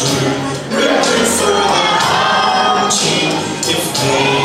Richard, Richard, for the king, if they